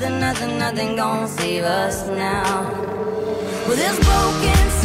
nothing, nothing, nothing gonna save us now. Well, this broken.